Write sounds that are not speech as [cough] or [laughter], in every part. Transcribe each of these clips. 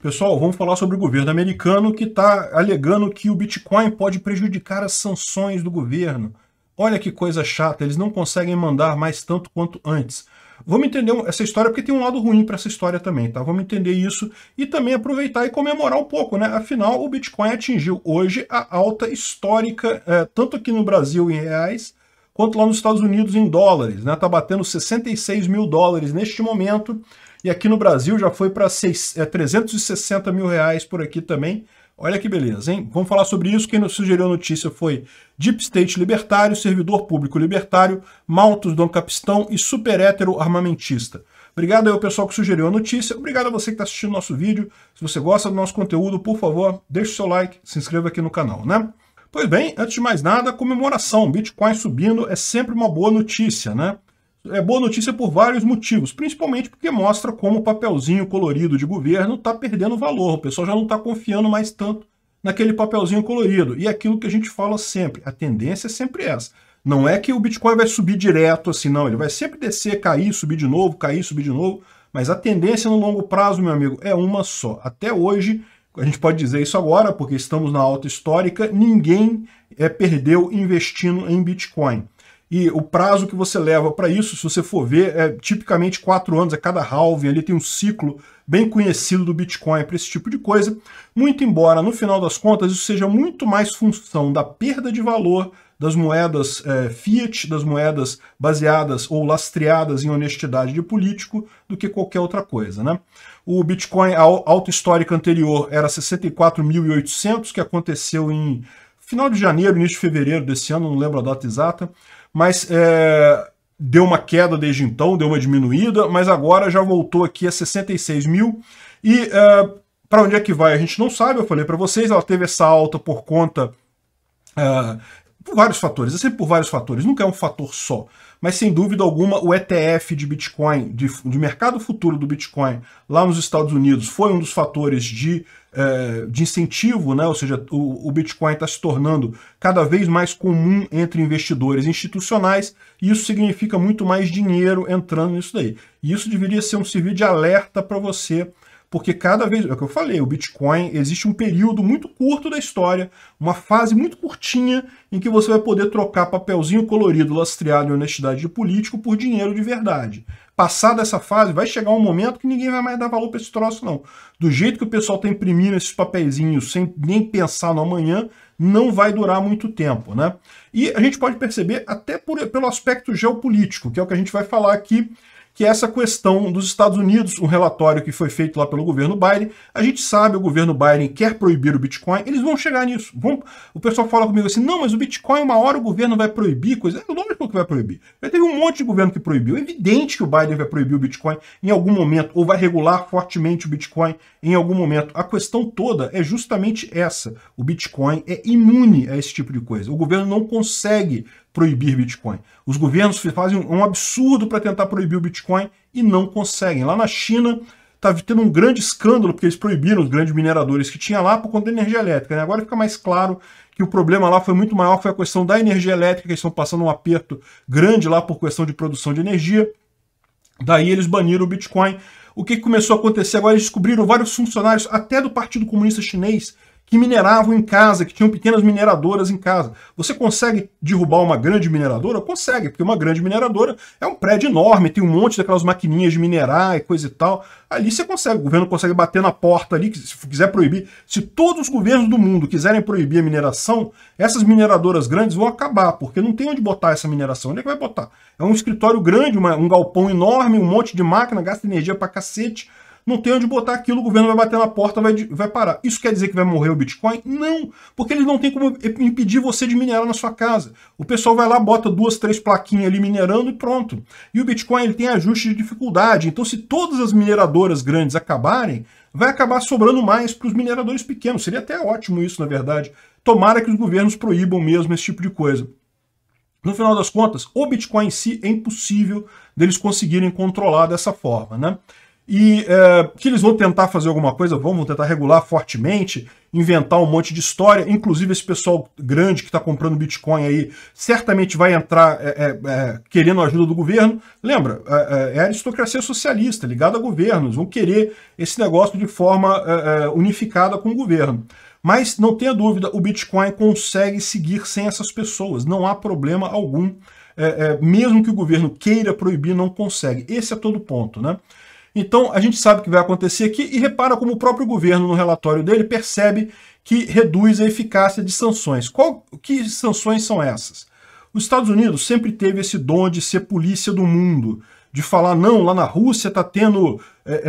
Pessoal, vamos falar sobre o governo americano que está alegando que o Bitcoin pode prejudicar as sanções do governo. Olha que coisa chata, eles não conseguem mandar mais tanto quanto antes. Vamos entender essa história porque tem um lado ruim para essa história também, tá? Vamos entender isso e também aproveitar e comemorar um pouco, né? Afinal, o Bitcoin atingiu hoje a alta histórica, é, tanto aqui no Brasil em reais, quanto lá nos Estados Unidos em dólares, né? Tá batendo 66 mil dólares neste momento e aqui no Brasil já foi para é, 360 mil reais por aqui também. Olha que beleza, hein? Vamos falar sobre isso. Quem nos sugeriu a notícia foi Deep State Libertário, Servidor Público Libertário, Malthus Dom Capistão e Super Hétero Armamentista. Obrigado aí ao pessoal que sugeriu a notícia. Obrigado a você que está assistindo nosso vídeo. Se você gosta do nosso conteúdo, por favor, deixe o seu like, se inscreva aqui no canal, né? Pois bem, antes de mais nada, comemoração. Bitcoin subindo é sempre uma boa notícia, né? é boa notícia por vários motivos, principalmente porque mostra como o papelzinho colorido de governo está perdendo valor. O pessoal já não está confiando mais tanto naquele papelzinho colorido. E é aquilo que a gente fala sempre, a tendência é sempre essa. Não é que o Bitcoin vai subir direto assim, não. Ele vai sempre descer, cair, subir de novo, cair, subir de novo. Mas a tendência no longo prazo, meu amigo, é uma só. Até hoje, a gente pode dizer isso agora, porque estamos na alta histórica, ninguém é, perdeu investindo em Bitcoin. E o prazo que você leva para isso, se você for ver, é tipicamente quatro anos, é cada halving, ali tem um ciclo bem conhecido do Bitcoin para esse tipo de coisa. Muito embora, no final das contas, isso seja muito mais função da perda de valor das moedas é, fiat, das moedas baseadas ou lastreadas em honestidade de político, do que qualquer outra coisa. Né? O Bitcoin, a alta histórica anterior era 64.800, que aconteceu em final de janeiro, início de fevereiro desse ano, não lembro a data exata mas é, deu uma queda desde então, deu uma diminuída, mas agora já voltou aqui a 66 mil. E é, para onde é que vai? A gente não sabe, eu falei para vocês, ela teve essa alta por conta. É, por vários fatores, é sempre por vários fatores, nunca é um fator só. Mas sem dúvida alguma, o ETF de Bitcoin, de, de mercado futuro do Bitcoin lá nos Estados Unidos, foi um dos fatores de é, de incentivo, né? ou seja, o, o Bitcoin está se tornando cada vez mais comum entre investidores institucionais, e isso significa muito mais dinheiro entrando nisso daí. E isso deveria ser um serviço de alerta para você porque cada vez, é o que eu falei, o Bitcoin, existe um período muito curto da história, uma fase muito curtinha, em que você vai poder trocar papelzinho colorido lastreado em honestidade de político por dinheiro de verdade. Passada essa fase, vai chegar um momento que ninguém vai mais dar valor para esse troço, não. Do jeito que o pessoal está imprimindo esses papeizinhos sem nem pensar no amanhã, não vai durar muito tempo, né? E a gente pode perceber até por, pelo aspecto geopolítico, que é o que a gente vai falar aqui que é essa questão dos Estados Unidos, um relatório que foi feito lá pelo governo Biden. A gente sabe, o governo Biden quer proibir o Bitcoin, eles vão chegar nisso. Vão... O pessoal fala comigo assim, não, mas o Bitcoin, uma hora o governo vai proibir coisa. É lógico que vai proibir. Já teve um monte de governo que proibiu. É evidente que o Biden vai proibir o Bitcoin em algum momento, ou vai regular fortemente o Bitcoin em algum momento. A questão toda é justamente essa. O Bitcoin é imune a esse tipo de coisa. O governo não consegue proibir Bitcoin. Os governos fazem um absurdo para tentar proibir o Bitcoin e não conseguem. Lá na China está tendo um grande escândalo porque eles proibiram os grandes mineradores que tinha lá por conta da energia elétrica. Né? Agora fica mais claro que o problema lá foi muito maior, foi a questão da energia elétrica, eles estão passando um aperto grande lá por questão de produção de energia. Daí eles baniram o Bitcoin. O que começou a acontecer agora? Eles descobriram vários funcionários, até do Partido Comunista Chinês, que mineravam em casa, que tinham pequenas mineradoras em casa. Você consegue derrubar uma grande mineradora? Consegue, porque uma grande mineradora é um prédio enorme, tem um monte daquelas maquininhas de minerar e coisa e tal. Ali você consegue, o governo consegue bater na porta ali, se quiser proibir. Se todos os governos do mundo quiserem proibir a mineração, essas mineradoras grandes vão acabar, porque não tem onde botar essa mineração. Onde é que vai botar? É um escritório grande, uma, um galpão enorme, um monte de máquina, gasta energia pra cacete não tem onde botar aquilo, o governo vai bater na porta, vai, vai parar. Isso quer dizer que vai morrer o Bitcoin? Não, porque eles não têm como impedir você de minerar na sua casa. O pessoal vai lá, bota duas, três plaquinhas ali minerando e pronto. E o Bitcoin ele tem ajuste de dificuldade, então se todas as mineradoras grandes acabarem, vai acabar sobrando mais para os mineradores pequenos. Seria até ótimo isso, na verdade. Tomara que os governos proíbam mesmo esse tipo de coisa. No final das contas, o Bitcoin em si é impossível deles conseguirem controlar dessa forma, né? E é, que eles vão tentar fazer alguma coisa, vão, tentar regular fortemente, inventar um monte de história. Inclusive, esse pessoal grande que está comprando Bitcoin aí certamente vai entrar é, é, é querendo a ajuda do governo. Lembra, é, é, é, aristocracia socialista, ligada a governos, vão querer esse negócio de forma unificada com o governo. Mas não tenha dúvida, o Bitcoin consegue seguir sem essas pessoas, não há problema algum. mesmo que o governo queira proibir, não consegue. Esse é todo o ponto, né? Então, a gente sabe o que vai acontecer aqui e repara como o próprio governo, no relatório dele, percebe que reduz a eficácia de sanções. Qual, que sanções são essas? Os Estados Unidos sempre teve esse dom de ser polícia do mundo, de falar, não, lá na Rússia está tendo é,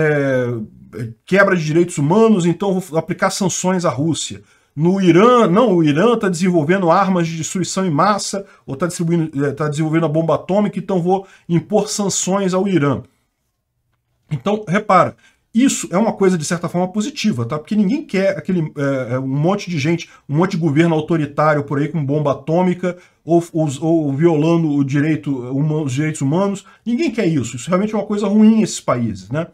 é, quebra de direitos humanos, então vou aplicar sanções à Rússia. No Irã, não, o Irã está desenvolvendo armas de destruição em massa, ou está é, tá desenvolvendo a bomba atômica, então vou impor sanções ao Irã. Então, repara, isso é uma coisa, de certa forma, positiva, tá? Porque ninguém quer aquele é, é um monte de gente, um monte de governo autoritário por aí com bomba atômica ou, ou, ou violando o direito, os direitos humanos. Ninguém quer isso. Isso realmente é uma coisa ruim esses países, né?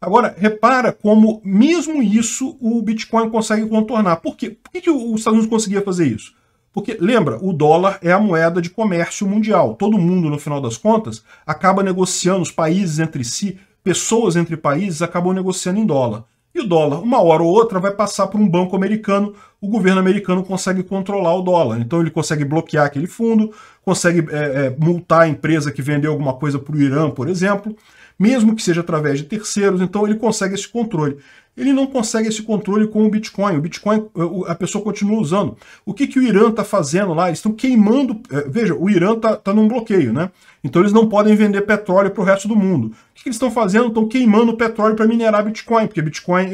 Agora, repara como, mesmo isso, o Bitcoin consegue contornar. Por quê? Por que, que os Estados Unidos conseguia fazer isso? Porque, lembra, o dólar é a moeda de comércio mundial. Todo mundo, no final das contas, acaba negociando, os países entre si pessoas entre países acabam negociando em dólar. E o dólar, uma hora ou outra, vai passar por um banco americano, o governo americano consegue controlar o dólar. Então ele consegue bloquear aquele fundo, consegue é, é, multar a empresa que vendeu alguma coisa para o Irã, por exemplo, mesmo que seja através de terceiros, então ele consegue esse controle ele não consegue esse controle com o Bitcoin. O Bitcoin a pessoa continua usando. O que, que o Irã está fazendo lá? Eles estão queimando. É, veja, o Irã está tá num bloqueio, né? Então eles não podem vender petróleo para o resto do mundo. O que, que eles estão fazendo? Estão queimando petróleo para minerar Bitcoin, porque Bitcoin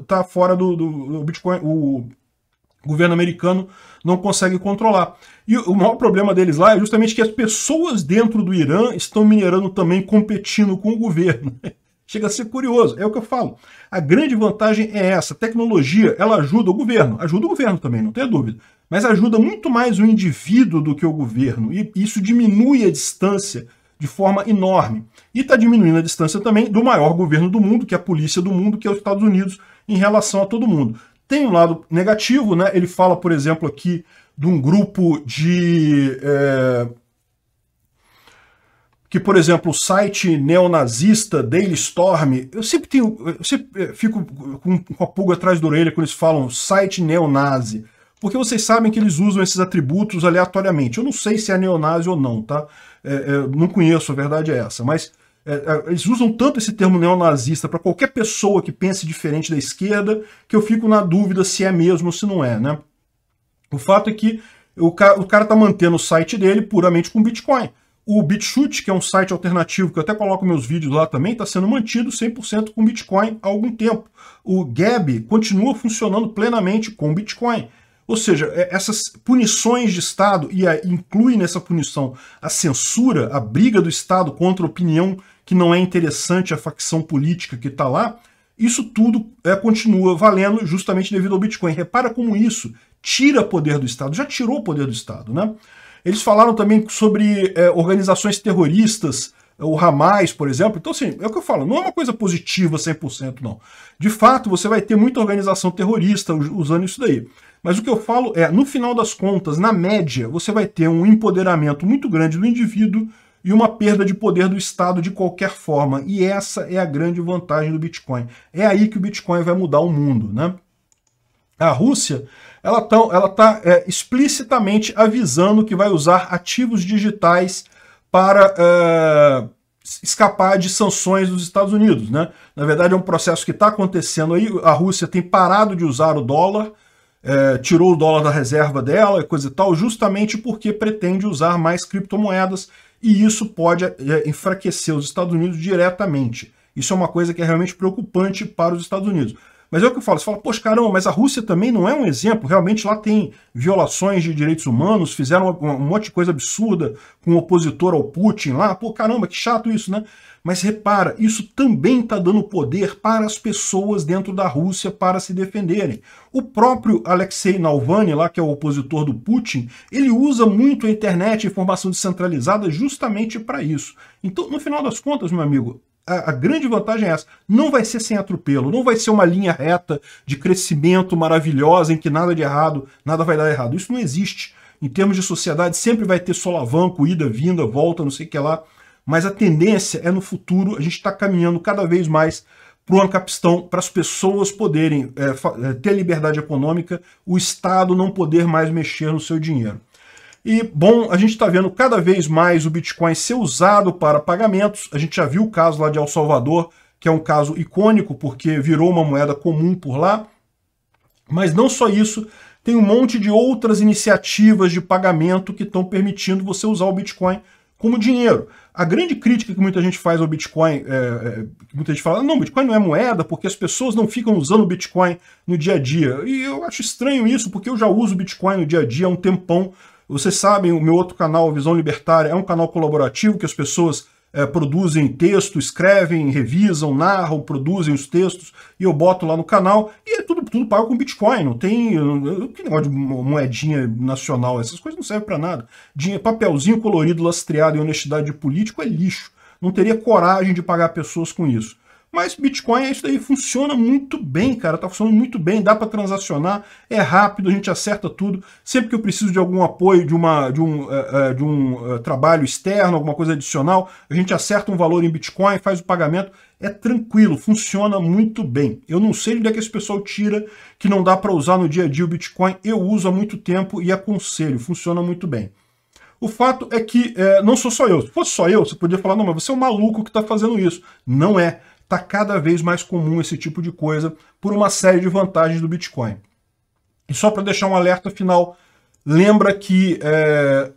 está fora do, do, do Bitcoin. O governo americano não consegue controlar. E o maior problema deles lá é justamente que as pessoas dentro do Irã estão minerando também, competindo com o governo. [laughs] Chega a ser curioso, é o que eu falo. A grande vantagem é essa, tecnologia, ela ajuda o governo, ajuda o governo também, não tenha dúvida, mas ajuda muito mais o indivíduo do que o governo, e isso diminui a distância de forma enorme. E está diminuindo a distância também do maior governo do mundo, que é a polícia do mundo, que é os Estados Unidos, em relação a todo mundo. Tem um lado negativo, né? Ele fala, por exemplo, aqui de um grupo de é, que, por exemplo, o site neonazista Daily Storm, eu sempre tenho, eu sempre eh, fico com, com a pulga atrás da orelha quando eles falam site neonazi, porque vocês sabem que eles usam esses atributos aleatoriamente. Eu não sei se é neonazi ou não, tá? É, é, não conheço, a verdade é essa, mas é, é eles usam tanto esse termo neonazista para qualquer pessoa que pense diferente da esquerda, que eu fico na dúvida se é mesmo ou se não é, né? O fato é que o cara, o cara tá mantendo o site dele puramente com Bitcoin. O BitChute, que é um site alternativo, que eu até coloco meus vídeos lá também, está sendo mantido 100% com Bitcoin há algum tempo. O Gab continua funcionando plenamente com Bitcoin. Ou seja, é, essas punições de Estado, e inclui nessa punição a censura, a briga do Estado contra a opinião que não é interessante à facção política que está lá, isso tudo é, continua valendo justamente devido ao Bitcoin. Repara como isso tira poder do Estado, já tirou o poder do Estado, né? Eles falaram também sobre é, organizações terroristas, o Hamas, por exemplo. Então, assim, é o que eu falo, não é uma coisa positiva 100%, não. De fato, você vai ter muita organização terrorista usando isso daí. Mas o que eu falo é, no final das contas, na média, você vai ter um empoderamento muito grande do indivíduo e uma perda de poder do Estado de qualquer forma. E essa é a grande vantagem do Bitcoin. É aí que o Bitcoin vai mudar o mundo, né? A Rússia ela está tá, é, explicitamente avisando que vai usar ativos digitais para é, escapar de sanções dos Estados Unidos. Né? Na verdade, é um processo que está acontecendo aí. A Rússia tem parado de usar o dólar, é, tirou o dólar da reserva dela, coisa e tal, justamente porque pretende usar mais criptomoedas e isso pode é, enfraquecer os Estados Unidos diretamente. Isso é uma coisa que é realmente preocupante para os Estados Unidos. Mas é o que eu falo, você fala, poxa, caramba, mas a Rússia também não é um exemplo, realmente lá tem violações de direitos humanos, fizeram um, monte de coisa absurda com o opositor ao Putin lá, pô, caramba, que chato isso, né? Mas repara, isso também está dando poder para as pessoas dentro da Rússia para se defenderem. O próprio Alexei Navalny, lá que é o opositor do Putin, ele usa muito a internet, a informação descentralizada justamente para isso. Então, no final das contas, meu amigo, a, a, grande vantagem é essa. Não vai ser sem atropelo, não vai ser uma linha reta de crescimento maravilhosa em que nada de errado, nada vai dar errado. Isso não existe. Em termos de sociedade, sempre vai ter solavanco, ida, vinda, volta, não sei o que lá. Mas a tendência é no futuro, a gente está caminhando cada vez mais para o Ancapistão, para as pessoas poderem é, ter liberdade econômica, o Estado não poder mais mexer no seu dinheiro. E, bom, a gente está vendo cada vez mais o Bitcoin ser usado para pagamentos. A gente já viu o caso lá de El Salvador, que é um caso icônico, porque virou uma moeda comum por lá. Mas não só isso, tem um monte de outras iniciativas de pagamento que estão permitindo você usar o Bitcoin como dinheiro. A grande crítica que muita gente faz ao Bitcoin, é, é, muita gente fala, não, Bitcoin não é moeda porque as pessoas não ficam usando o Bitcoin no dia a dia. E eu acho estranho isso, porque eu já uso Bitcoin no dia a dia há um tempão. Vocês sabem, o meu outro canal, Visão Libertária, é um canal colaborativo que as pessoas é, produzem texto, escrevem, revisam, narram, produzem os textos e eu boto lá no canal e é tudo, tudo pago com Bitcoin. Não tem que negócio de moedinha nacional, essas coisas não servem para nada. Dinheiro, papelzinho colorido, lastreado em honestidade de político é lixo. Não teria coragem de pagar pessoas com isso. Mas Bitcoin é isso daí, funciona muito bem, cara, tá funcionando muito bem, dá para transacionar, é rápido, a gente acerta tudo. Sempre que eu preciso de algum apoio, de, uma, de um, uh, de um uh, trabalho externo, alguma coisa adicional, a gente acerta um valor em Bitcoin, faz o pagamento, é tranquilo, funciona muito bem. Eu não sei onde é que esse pessoal tira que não dá para usar no dia a dia o Bitcoin, eu uso há muito tempo e aconselho, funciona muito bem. O fato é que é, não sou só eu. Se fosse só eu, você podia falar, não, mas você é um maluco que está fazendo isso. Não é está cada vez mais comum esse tipo de coisa por uma série de vantagens do Bitcoin. E só para deixar um alerta final, lembra que é,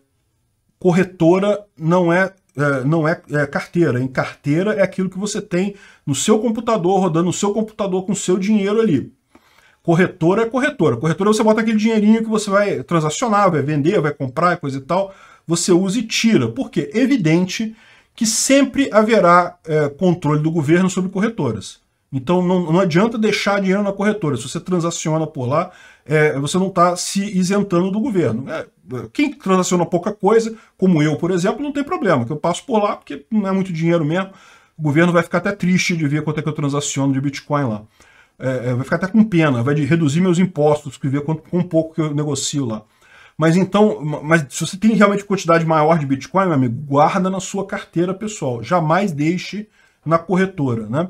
corretora não é, é não é, é, carteira. Em carteira é aquilo que você tem no seu computador, rodando no seu computador com o seu dinheiro ali. Corretora é corretora. Corretora você bota aquele dinheirinho que você vai transacionar, vai vender, vai comprar, coisa e tal. Você usa e tira. Por quê? Evidente que sempre haverá é, controle do governo sobre corretoras. Então não, não, adianta deixar dinheiro na corretora. Se você transaciona por lá, é, você não está se isentando do governo. É, quem transaciona pouca coisa, como eu, por exemplo, não tem problema, que eu passo por lá porque não é muito dinheiro mesmo. O governo vai ficar até triste de ver quanto é que eu transaciono de Bitcoin lá. É, é vai ficar até com pena, vai reduzir meus impostos, que ver quanto, com pouco que eu negocio lá. Mas então, mas se você tem realmente quantidade maior de Bitcoin, meu amigo, guarda na sua carteira pessoal. Jamais deixe na corretora, né?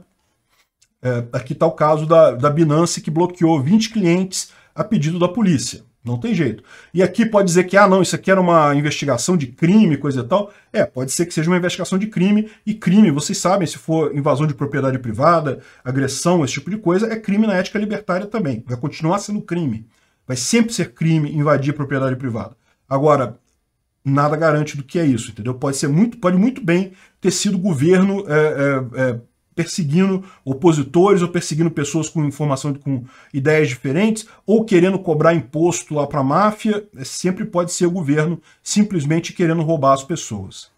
É, aqui está o caso da, da Binance que bloqueou 20 clientes a pedido da polícia. Não tem jeito. E aqui pode dizer que, ah, não, isso aqui era uma investigação de crime, coisa e tal. É, pode ser que seja uma investigação de crime, e crime, vocês sabem, se for invasão de propriedade privada, agressão, esse tipo de coisa, é crime na ética libertária também. Vai continuar sendo crime. Vai sempre ser crime invadir propriedade privada. Agora, nada garante do que é isso, entendeu? Pode ser muito, pode muito bem ter sido governo é, é, é, perseguindo opositores ou perseguindo pessoas com informação, com ideias diferentes, ou querendo cobrar imposto lá para a máfia. É, sempre pode ser o governo simplesmente querendo roubar as pessoas.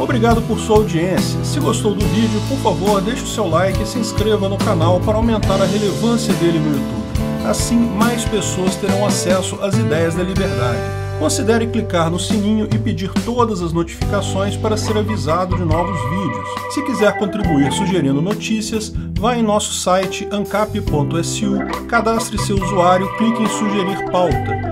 Obrigado por sua audiência. Se gostou do vídeo, por favor, deixe o seu like e se inscreva no canal para aumentar a relevância dele no YouTube. Assim, mais pessoas terão acesso às ideias da liberdade. Considere clicar no sininho e pedir todas as notificações para ser avisado de novos vídeos. Se quiser contribuir sugerindo notícias, vá em nosso site ancap.su, cadastre seu usuário, clique em sugerir pauta.